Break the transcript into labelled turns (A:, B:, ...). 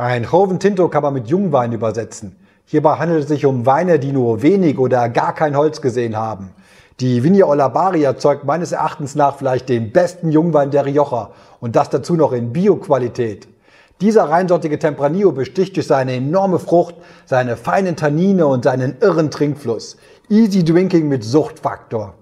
A: Ein Joven Tinto kann man mit Jungwein übersetzen. Hierbei handelt es sich um Weine, die nur wenig oder gar kein Holz gesehen haben. Die Vigna Olabari erzeugt meines Erachtens nach vielleicht den besten Jungwein der Rioja und das dazu noch in Bio-Qualität. Dieser reinsortige Tempranillo besticht durch seine enorme Frucht, seine feinen Tannine und seinen irren Trinkfluss. Easy Drinking mit Suchtfaktor.